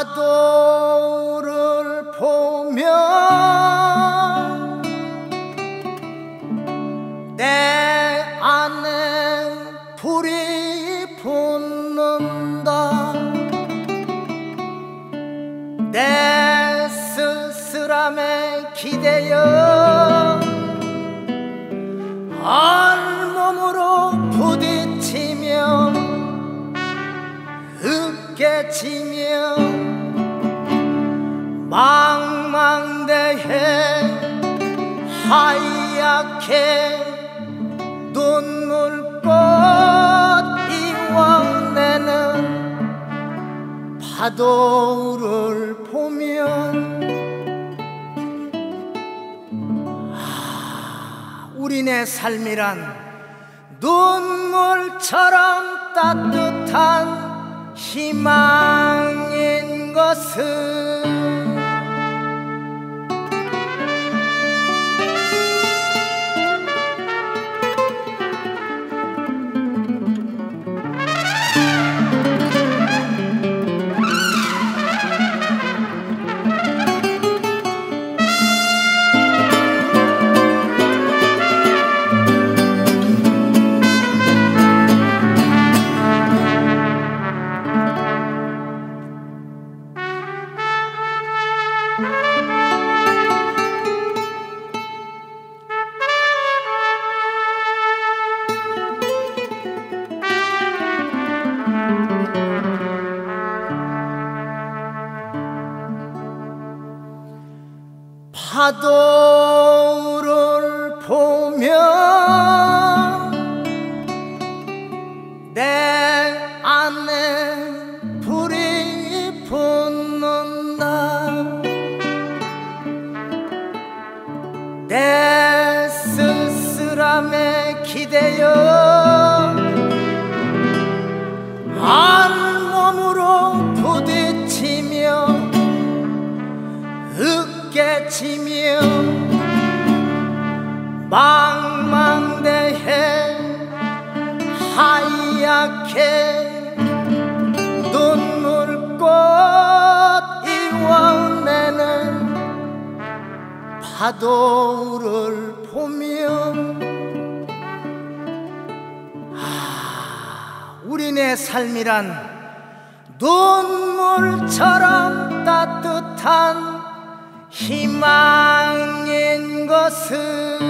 파도를 보며 내 안에 불이 붙는다. 내 쓸쓸함에 기대어 알몸으로 부딪 깨치며 망망대해 하얗게 눈물꽃 이왕내는 파도를 보면 아, 우리네 삶이란 눈물처럼 따뜻한 희망인 것을 파도를 보며 내 안에 불이 붙는다 내 쓸쓸함에 기대어 으깨치며 망망대해 하얗게 눈물꽃 이왕내는 파도를 보며 아, 우리네 삶이란 눈물처럼 따뜻한 희망인 것을